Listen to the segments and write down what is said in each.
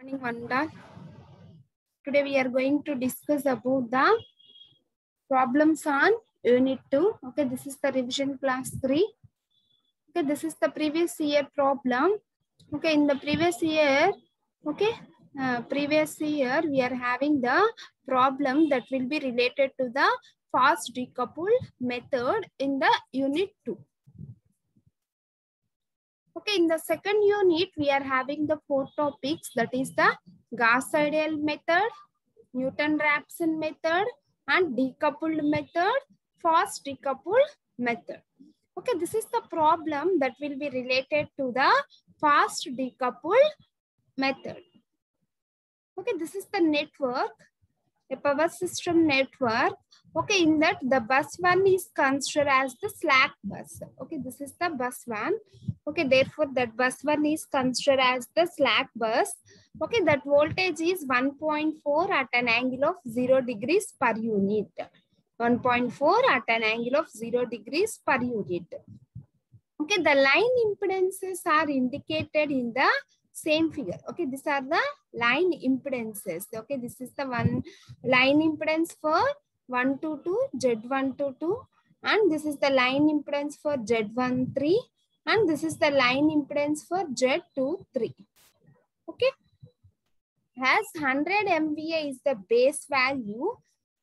morning Vanda. Today we are going to discuss about the problems on unit 2. Okay, this is the revision class 3. Okay, this is the previous year problem. Okay, in the previous year, okay, uh, previous year we are having the problem that will be related to the fast decoupled method in the unit 2. Okay, in the second unit, we are having the four topics that is the Gauss-Seidel method, Newton-Raphson method, and decoupled method, fast decoupled method. Okay, this is the problem that will be related to the fast decoupled method. Okay, this is the network, a power system network. Okay, in that the bus one is considered as the slack bus. Okay, this is the bus one. Okay, therefore that bus one is considered as the slack bus. Okay, that voltage is 1.4 at an angle of 0 degrees per unit. 1.4 at an angle of 0 degrees per unit. Okay, the line impedances are indicated in the same figure. Okay, these are the line impedances. Okay, this is the one line impedance for 122, Z122 and this is the line impedance for Z13 and this is the line impedance for Z23. Okay. As 100 MVA is the base value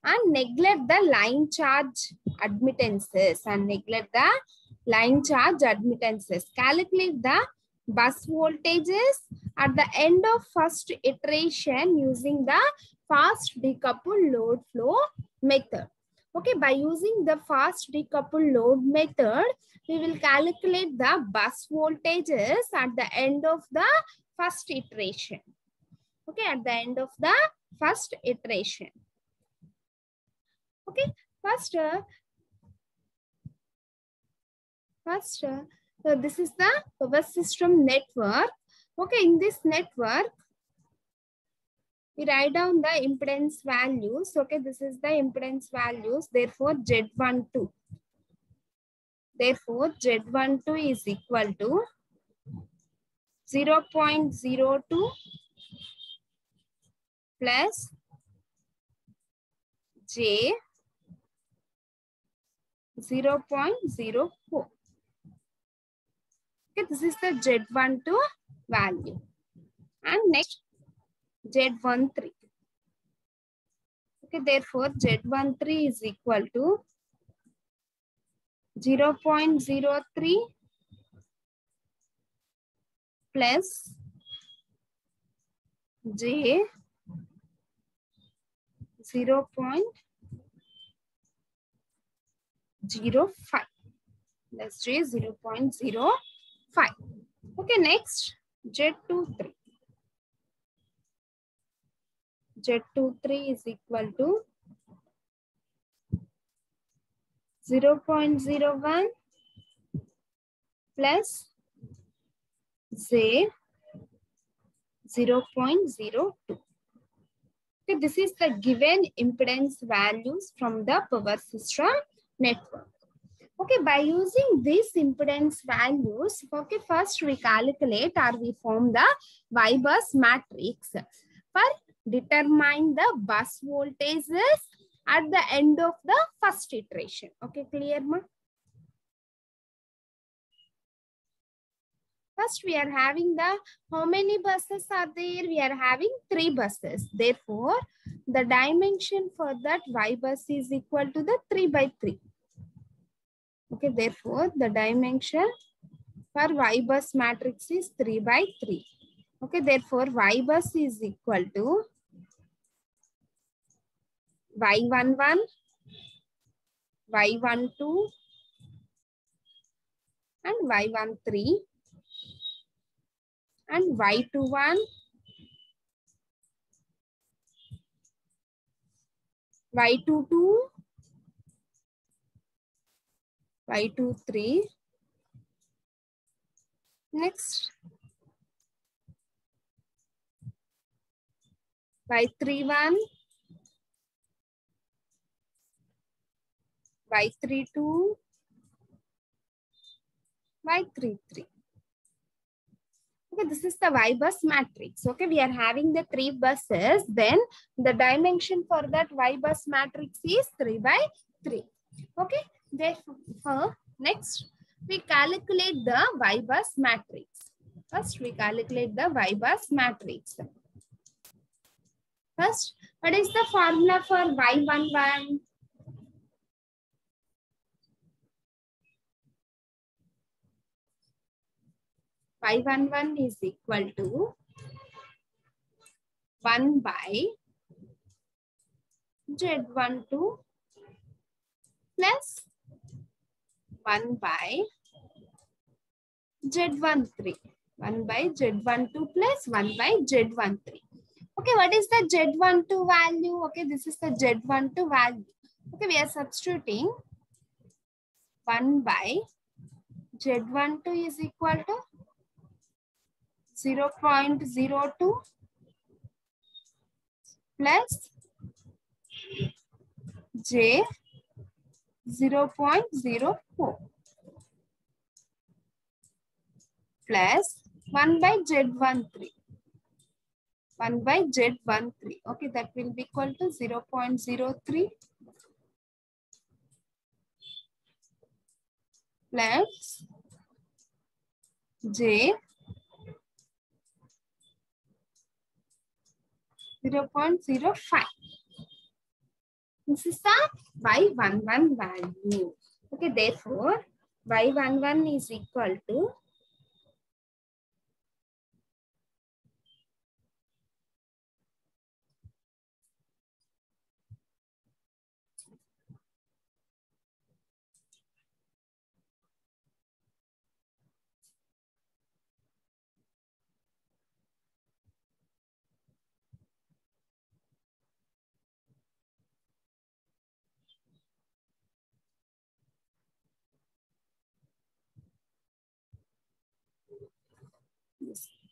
and neglect the line charge admittances and neglect the line charge admittances. Calculate the bus voltages at the end of first iteration using the fast decoupled load flow method. Okay, by using the fast decoupled load method, we will calculate the bus voltages at the end of the first iteration. Okay, at the end of the first iteration. Okay, first, uh, first, uh, so this is the power system network. Okay, in this network, we write down the impedance values. Okay, this is the impedance values. Therefore, Z12. Therefore, Z12 is equal to 0 0.02 plus J 0 0.04. Okay, this is the Z12 value. And next, Z13. Okay, therefore Z13 is equal to 0 0.03 plus J 0 0.05 plus J 0 0.05. Okay, next Z23. Z23 is equal to 0 0.01 plus Z 0 0.02. Okay, this is the given impedance values from the power system network. Okay, by using these impedance values, okay, first we calculate or we form the Y bus matrix for determine the bus voltages at the end of the first iteration. Okay, clear ma? First, we are having the, how many buses are there? We are having three buses. Therefore, the dimension for that Y bus is equal to the 3 by 3. Okay, therefore, the dimension for Y bus matrix is 3 by 3. Okay, therefore, Y bus is equal to Y11, Y12, and Y13, and Y21, Y22, Y23. Next, Y31, Y32, Y33. Okay, this is the Y bus matrix. Okay, we are having the three buses. Then the dimension for that Y bus matrix is 3 by 3. Okay, therefore, next we calculate the Y bus matrix. First, we calculate the Y bus matrix. First, what is the formula for Y11? Y11 is equal to 1 by Z12 plus 1 by Z13. 1 by Z12 plus 1 by Z13. Okay, what is the Z12 value? Okay, this is the Z12 value. Okay, we are substituting 1 by Z12 is equal to 0 0.02 plus J 0 0.04 plus 1 by Z13. 1 by Z13. Okay, that will be equal to 0 0.03 plus J 0.05. This is the Y11 value. Okay, therefore, Y11 is equal to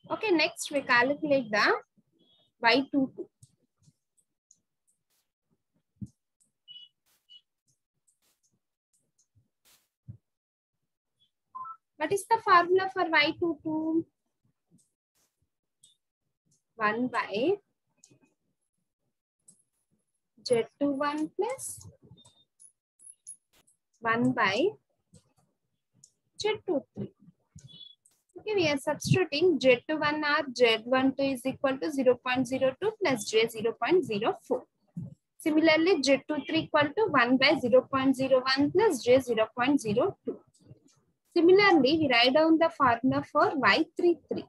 Okay, next we calculate the Y22. What is the formula for Y22? 1 by Z21 plus 1 one by Z23. Okay, we are substituting Z21 or Z12 is equal to 0 0.02 plus J 0 0.04. Similarly, Z23 equal to 1 by 0 0.01 plus J 0 0.02. Similarly, we write down the formula for Y33.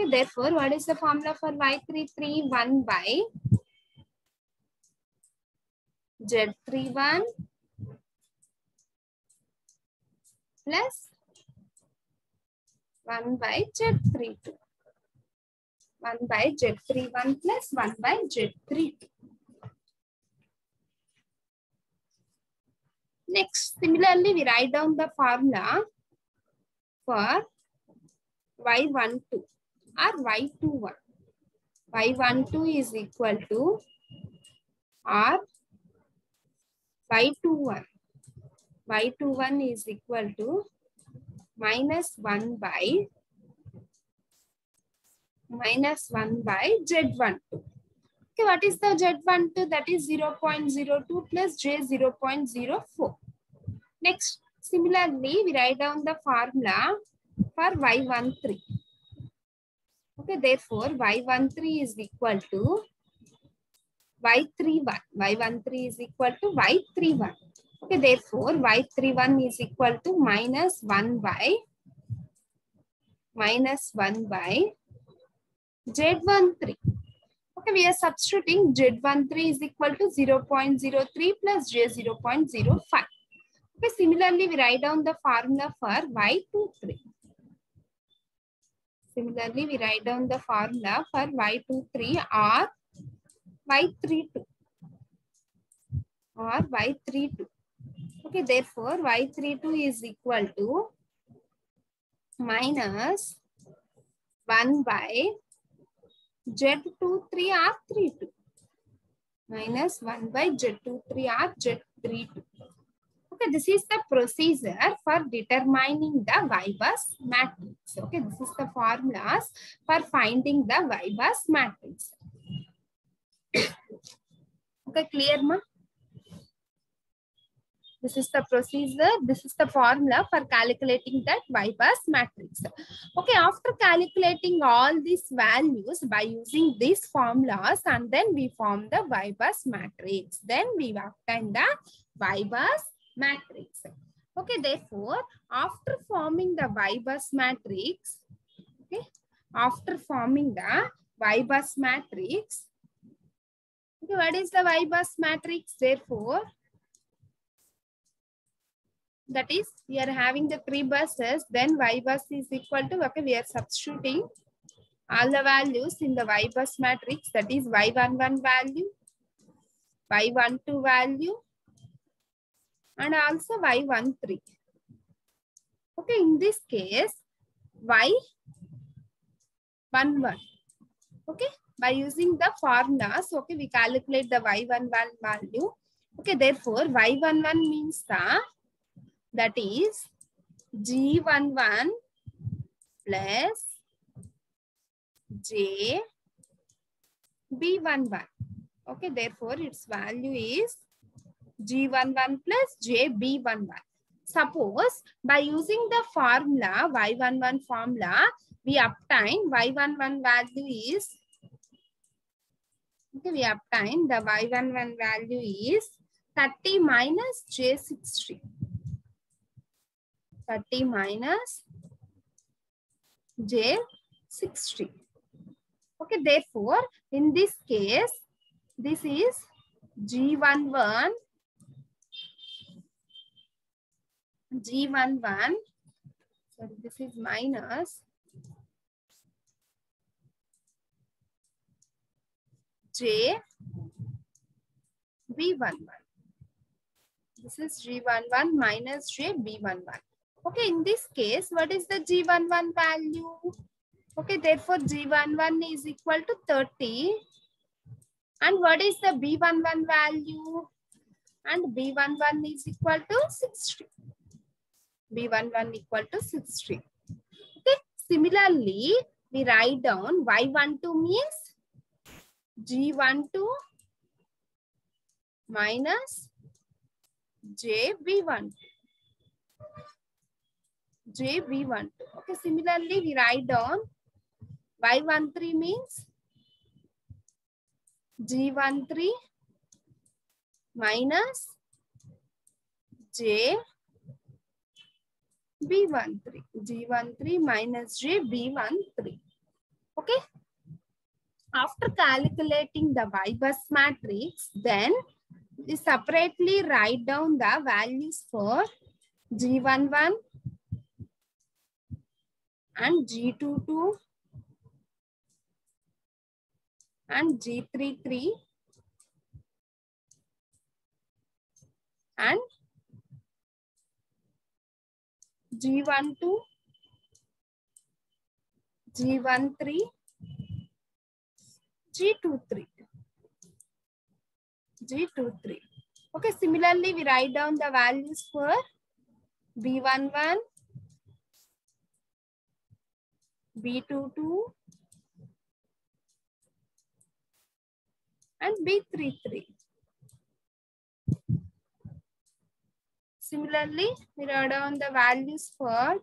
Okay, therefore, what is the formula for Y33? 1 by Z31 plus 1 by Z32. 1 by Z31 plus 1 by Z32. Next, similarly, we write down the formula for Y12 or Y21. Y12 is equal to R Y21. Y21 is equal to minus 1 by minus 1 by Z12. Okay, what is the Z12? That is 0 0.02 plus J 0 0.04. Next, similarly, we write down the formula for Y13. Okay, therefore, Y13 is equal to Y31. Y13 is equal to Y31. Okay, therefore, Y31 is equal to minus 1 by minus 1 by Z13. Okay, we are substituting Z13 is equal to 0 0.03 plus J 0 0.05. Okay, similarly, we write down the formula for Y23. Similarly, we write down the formula for Y23 or Y32 or Y32. Okay, therefore, Y32 is equal to minus 1 by Z23 R32 minus 1 by Z23 R Z32. Okay, this is the procedure for determining the Y-bus matrix. Okay, this is the formulas for finding the Y-bus matrix. okay, clear ma? This is the procedure. This is the formula for calculating that Y-bus matrix. Okay, after calculating all these values by using these formulas and then we form the Y-bus matrix. Then we obtain the Y-bus matrix. Okay, therefore, after forming the Y-bus matrix, okay, after forming the Y-bus matrix, okay, what is the Y-bus matrix? Therefore, that is, we are having the three buses, then Y bus is equal to, okay, we are substituting all the values in the Y bus matrix, that is Y11 value, Y12 value, and also Y13. Okay, in this case, Y11. Okay, by using the formulas, okay, we calculate the Y11 value. Okay, therefore, Y11 means the that is G11 plus J B11. Okay, therefore its value is G11 plus J B11. Suppose by using the formula Y11 formula, we obtain Y11 value is okay, we obtain the Y11 value is 30 minus J60. 30 minus j 60 okay therefore in this case this is g11 g11 so this is minus j b11 this is g11 minus j b11 Okay, in this case, what is the G11 value? Okay, therefore G11 is equal to 30. And what is the B11 value? And B11 is equal to 60. B11 equal to 60. Okay, similarly, we write down Y12 means G12 minus JB12. JB12. Okay, similarly, we write down Y13 means G13 minus J B13. G13 minus J B13. Okay. After calculating the Y bus matrix, then we separately write down the values for G11 and G22 and G33 and G12, G13, G23, G23. Okay, similarly, we write down the values for B11, B22 and B33. Similarly, we write down the values for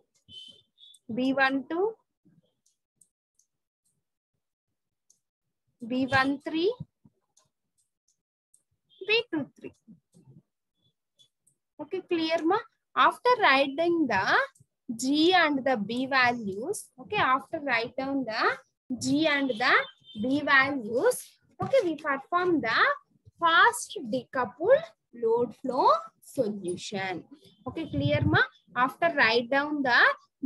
B12, B13, B23. Okay, clear ma? After writing the G and the B values, okay, after write down the G and the B values, okay, we perform the fast decoupled load flow solution. Okay, clear ma? After write down the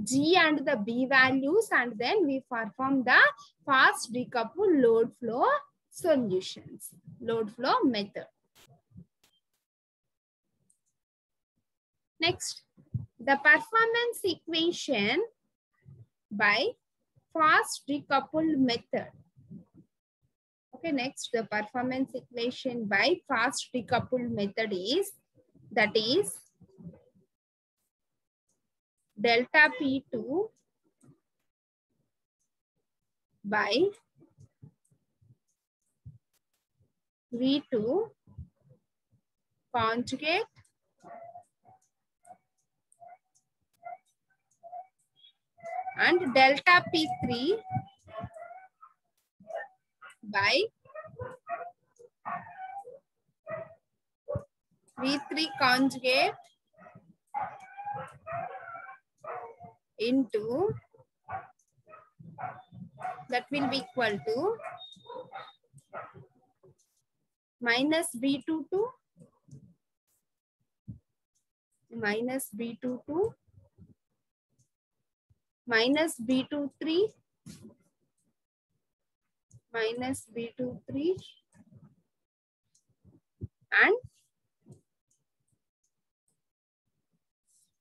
G and the B values and then we perform the fast decoupled load flow solutions, load flow method. Next, the performance equation by fast decoupled method. Okay, next the performance equation by fast decoupled method is that is delta P2 by V2 conjugate and delta P3 by V3 conjugate into that will be equal to minus B22 minus B22 minus B23 minus B23 and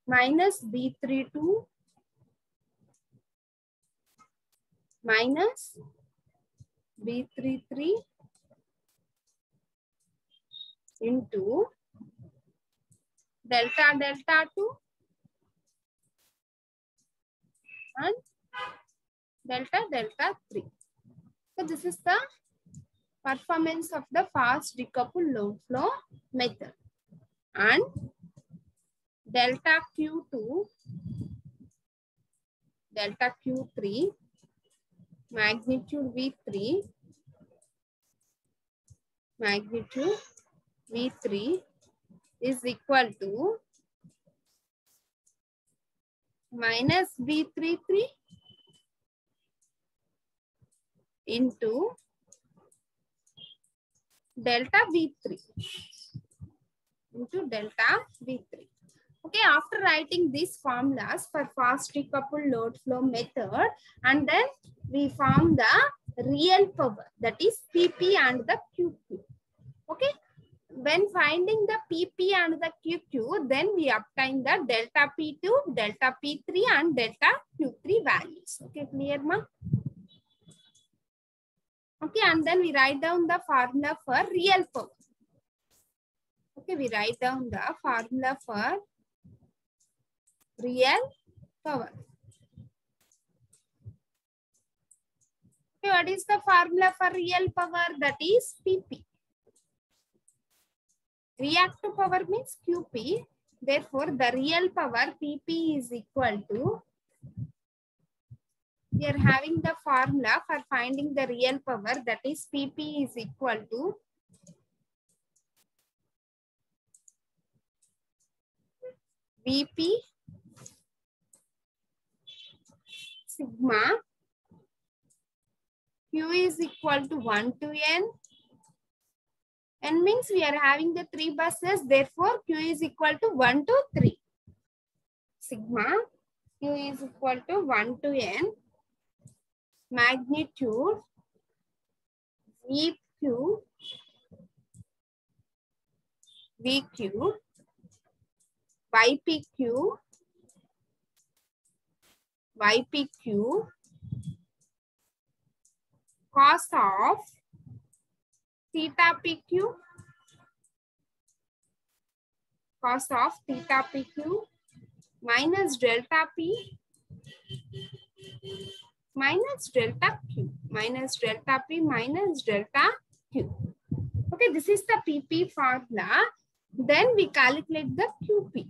minus B32 minus B33 into delta delta 2 and delta delta 3. So this is the performance of the fast decoupled load flow method. And delta Q2, delta Q3, magnitude V3, magnitude V3 is equal to minus B33 into delta V3 into delta V3. Okay, after writing these formulas for fast decoupled load flow method, and then we found the real power that is PP and the QQ. Okay, when finding the PP and the QQ, then we obtain the delta P2, delta P3 and delta Q3 values. Okay, clear ma? Okay, and then we write down the formula for real power. Okay, we write down the formula for real power. Okay, what is the formula for real power? That is PP. Reactive power means QP. Therefore, the real power PP is equal to, we are having the formula for finding the real power that is PP is equal to VP sigma Q is equal to 1 to N. N means we are having the three buses. Therefore, Q is equal to 1 to 3. Sigma Q is equal to 1 to N. Magnitude VQ VQ YPQ YPQ cos of theta PQ cos of theta PQ minus delta P minus delta Q minus delta P minus delta Q. Okay, this is the PP formula. Then we calculate the QP.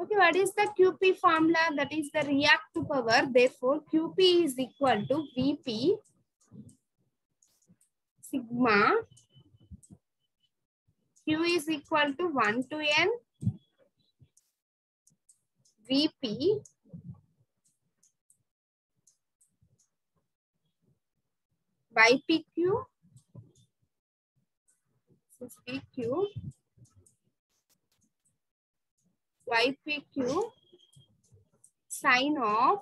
Okay, what is the QP formula? That is the reactive power. Therefore, QP is equal to VP sigma Q is equal to 1 to N VP by PQ is PQ YPQ sine of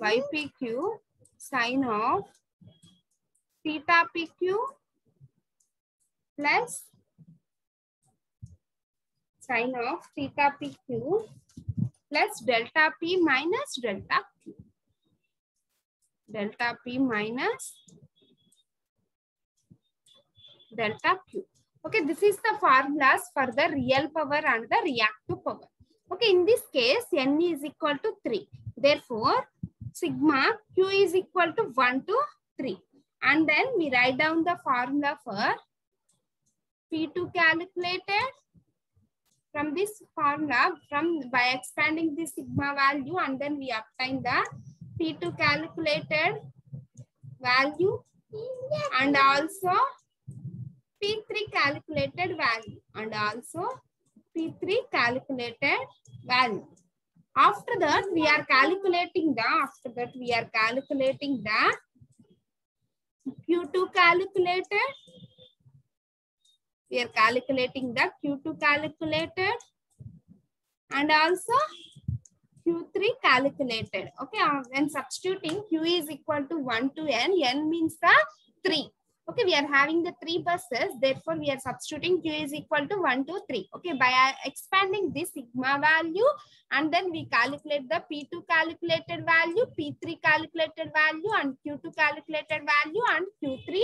YPQ sine of theta PQ plus sine of theta PQ plus delta P minus delta Q. Delta P minus delta Q. Okay, this is the formulas for the real power and the reactive power. Okay, in this case, n is equal to 3. Therefore, sigma q is equal to 1 to 3. And then we write down the formula for P2 calculated. From this formula, from by expanding the sigma value and then we obtain the P2 calculated value and also P3 calculated value and also P3 calculated value. After that, we are calculating the, after that we are calculating the Q2 calculated. We are calculating the Q2 calculated and also Q3 calculated. Okay, uh, when substituting Q is equal to 1 to N, N means the 3. Okay, we are having the three buses. Therefore, we are substituting Q is equal to 1 to 3. Okay, by uh, expanding this sigma value and then we calculate the P2 calculated value, P3 calculated value and Q2 calculated value and Q3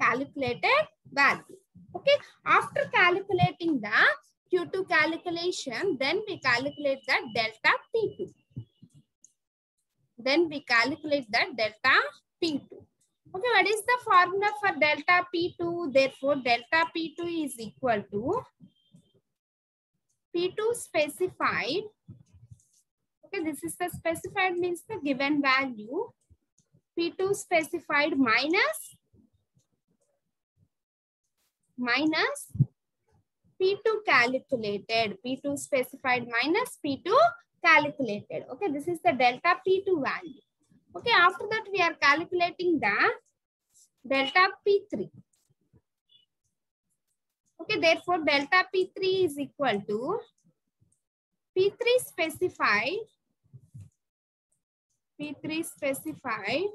calculated value. Okay, after calculating the Q2 calculation, then we calculate the delta P2. Then we calculate the delta P2. Okay, what is the formula for delta P2? Therefore, delta P2 is equal to P2 specified. Okay, this is the specified means the given value. P2 specified minus minus P2 calculated. P2 specified minus P2 calculated. Okay, this is the delta P2 value. Okay, after that we are calculating the delta P3. Okay, therefore delta P3 is equal to P3 specified P3 specified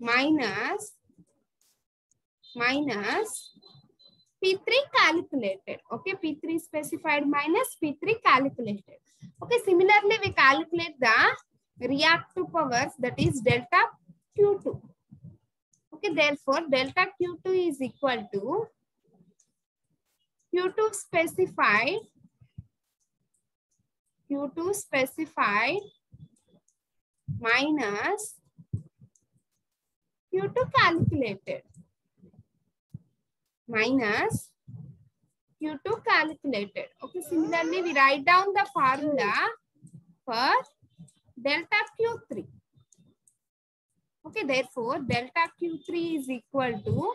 minus minus P3 calculated. Okay, P3 specified minus P3 calculated. Okay, similarly we calculate the reactive powers that is delta Q2. Okay, therefore delta Q2 is equal to Q2 specified Q2 specified minus Q2 calculated minus Q2 calculated. Okay, similarly we write down the formula for delta Q3. Okay, therefore, delta Q3 is equal to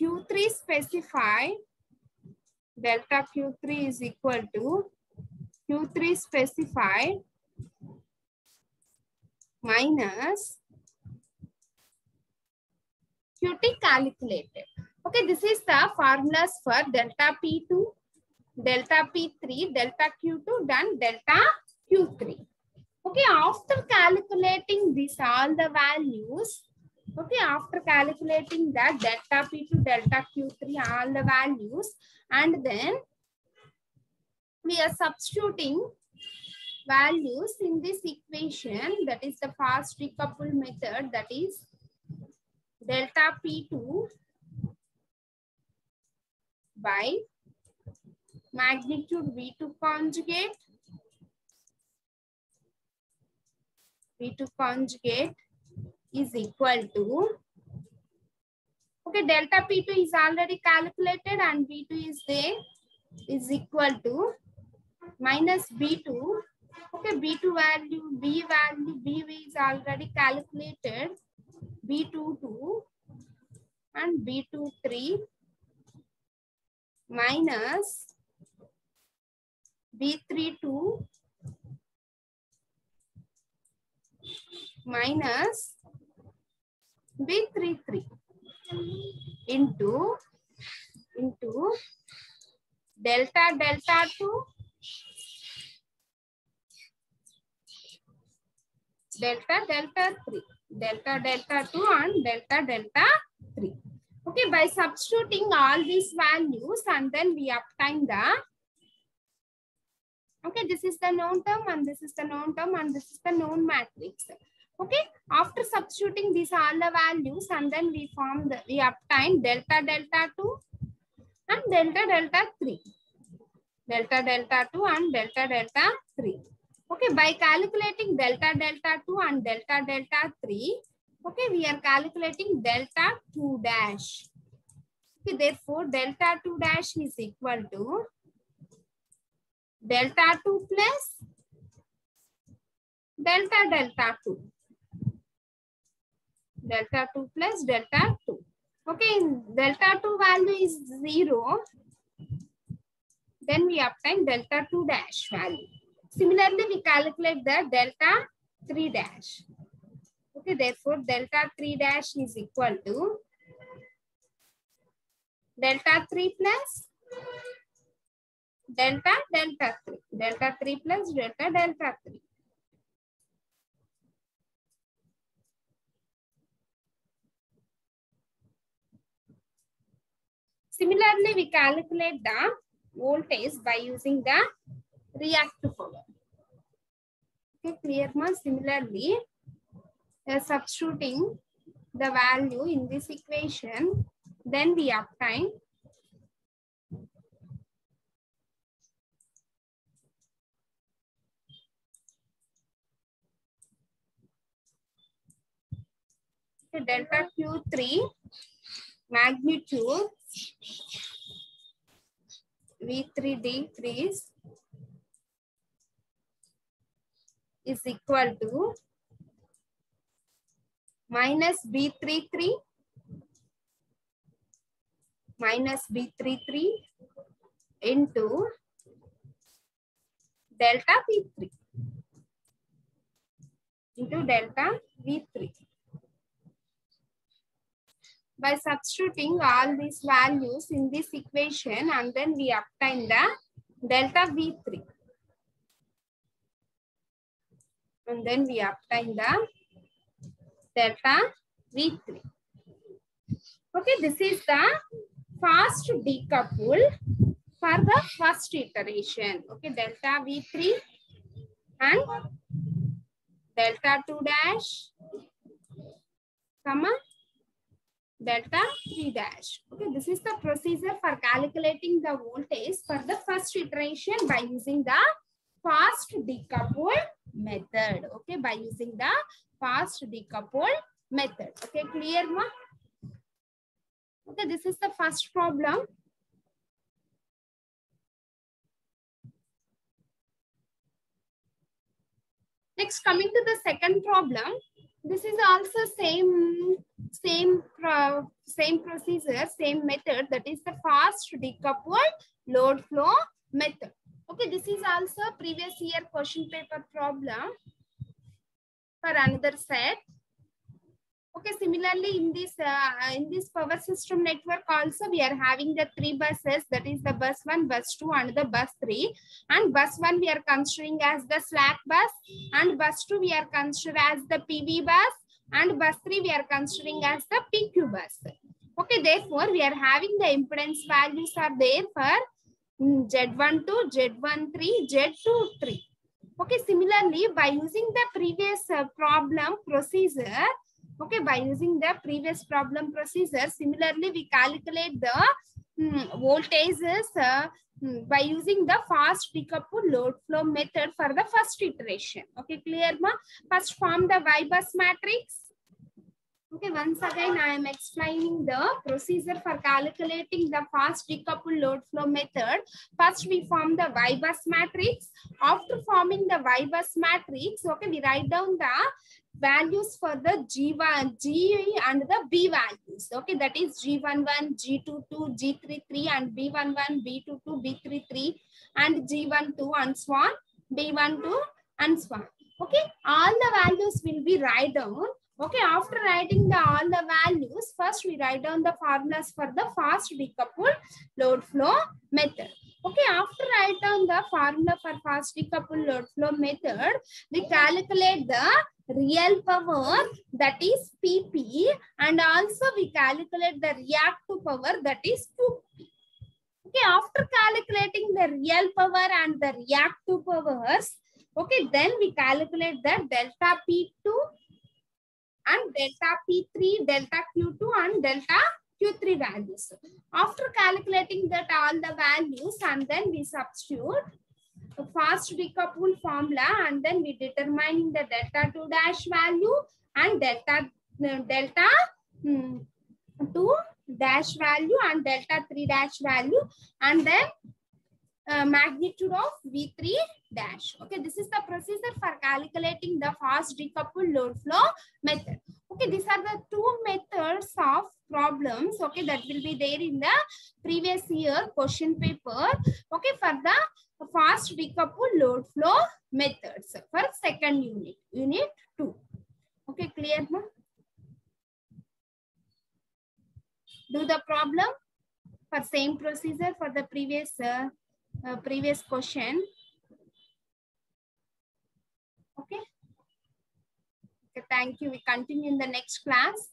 Q3 specified, delta Q3 is equal to Q3 specified minus QT calculated. Okay, this is the formulas for delta P2, delta P3, delta Q2, then delta Q3. Okay, after calculating these all the values, okay, after calculating that delta P2, delta Q3, all the values, and then we are substituting values in this equation, that is the fast decoupled method, that is delta P2 by magnitude V2 conjugate V2 conjugate is equal to, okay, delta P2 is already calculated and V2 is there, is equal to minus B2. Okay, B2 value, B value, BV is already calculated, B22 and B23 minus B32 minus B33 into into delta delta 2 delta delta 3 delta delta 2 and delta delta 3 okay by substituting all these values and then we obtain the okay this is the known term and this is the known term and this is the known matrix okay after substituting these all the values and then we form the we obtain delta delta 2 and delta delta 3 delta delta 2 and delta delta 3. Okay, by calculating delta delta 2 and delta delta 3, okay, we are calculating delta 2 dash. Okay, therefore, delta 2 dash is equal to delta 2 plus delta delta 2. Delta 2 plus delta 2. Okay, delta 2 value is 0. Then we obtain delta 2 dash value. Similarly, we calculate the delta 3 dash. Okay, therefore, delta 3 dash is equal to delta 3 plus delta delta 3. Delta 3 plus delta delta 3. Similarly, we calculate the voltage by using the reactive power. Okay, clear ma? Similarly, uh, substituting the value in this equation, then we obtain delta Q3 magnitude V3 decrease is equal to minus B33 minus B33 into delta V3 into delta V3 by substituting all these values in this equation and then we obtain the delta V3. And then we obtain the delta V3. Okay, this is the fast decouple for the first iteration. Okay, delta V3 and delta 2 dash, comma, delta 3 dash. Okay, this is the procedure for calculating the voltage for the first iteration by using the fast decoupled method. Okay, by using the fast decoupled method. Okay, clear ma? Okay, this is the first problem. Next, coming to the second problem, this is also same same pro, same procedure same method. That is the fast decoupled load flow method. Okay this is also previous year question paper problem for another set similarly in this uh, in this power system network also we are having the three buses. That is the bus 1 bus 2 and the bus 3 and bus 1 we are considering as the slack bus. And bus 2 we are considering as the pv bus. And bus 3 we are considering as the pq bus. Okay therefore we are having the impedance values are there for z12 z13 z23 okay similarly by using the previous uh, problem procedure Okay, by using the previous problem procedure, similarly, we calculate the um, voltages uh, by using the fast decoupled load flow method for the first iteration. Okay, clear ma? First form the Y bus matrix. Okay, once again, I am explaining the procedure for calculating the fast decoupled load flow method. First, we form the Y bus matrix. After forming the Y bus matrix, okay, we write down the values for the G1, G and the B values. Okay, that is G11, G22, G33 and B11, B22, B33 and G12 and so on, B12 and so on. Okay, all the values will be write down. Okay, after writing the all the values, first we write down the formulas for the fast decoupled load flow method. Okay, after write down the formula for fast decoupled load flow method, we calculate the real power that is PP and also we calculate the reactive power that is 2P. Okay, after calculating the real power and the reactive powers, okay, then we calculate the delta P2 and delta P3, delta Q2 and delta Q3 values. After calculating that all the values and then we substitute a fast decouple formula and then we determining the delta 2 dash value and delta uh, delta hmm, 2 dash value and delta 3 dash value and then uh, magnitude of V3 dash. Okay, this is the procedure for calculating the fast decoupled load flow method. Okay, these are the two methods of problems. Okay, that will be there in the previous year question paper. Okay, for the fast decoupled load flow methods for second unit, unit 2. Okay, clear? Do the problem for same procedure for the previous uh, uh, previous question. Okay. Okay, thank you. We continue in the next class.